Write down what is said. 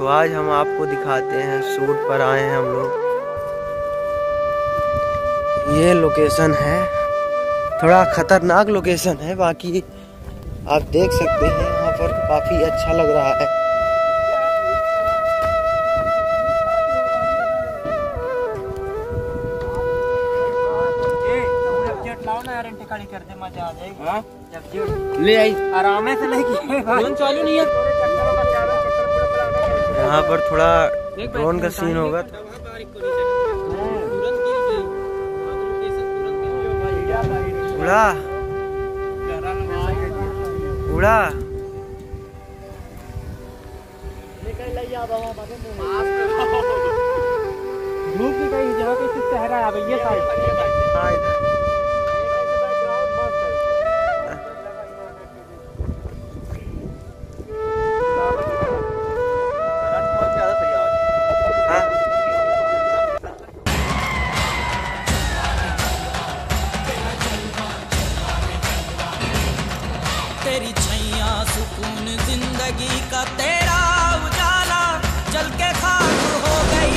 तो आज हम आपको दिखाते हैं सूट पर आए हैं हम लोग। ये लोकेशन है। थोड़ा खतरनाक लोकेशन है बाकी आप देख सकते हैं यहाँ पर काफ़ी अच्छा लग रहा है। ले आई आराम से लेके चालू नहीं है? यहाँ पर थोड़ा ड्रोन का सीन होगा। उड़ा। उड़ा। धूप की कहीं जगह पे चेहरा आ गई है साइड ज़िंदगी का तेरा उजाला। चल के खाक हो गई।